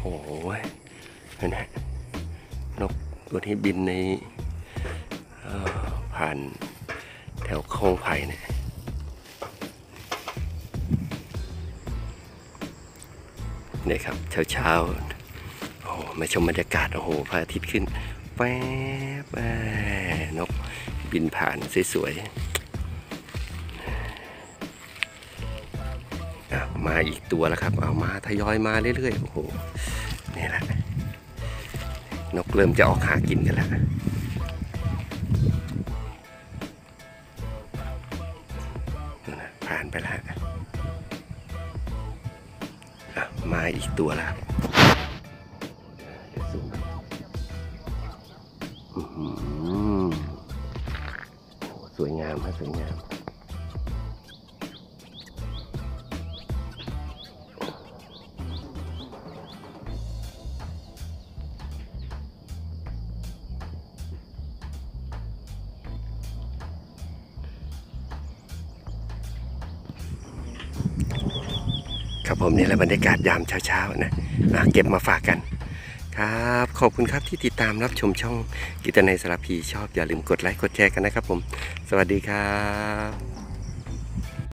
โหเห็นไหมนกตัวที่บินในผ่านแถวโค้งไผ่เนี่ยนี่ครับเช้าๆโอ้มาชมบรรยากาศ โอ้โหพระอาทิตย์ขึ้น แป๊บนกบินผ่านสวยๆ มาอีกตัวแล้วครับ เอามาทยอยมาเรื่อยๆ โอ้โห นี่แหละ นกเริ่มจะออกหากินกันแล้วผ่านไปแล้วมาอีกตัวแล้วครับเดี๋ยวซูมอื้อหือโอ้สวยงามฮะสวยงาม ครับผมนี่แหละบรรยากาศยามเช้าๆนะอะเก็บมาฝากกัน ครับ ขอบคุณครับที่ติดตามรับชมช่องกิตนายสารพีชอบอย่าลืมกดไลค์กดแชร์กันนะครับผม สวัสดีครับ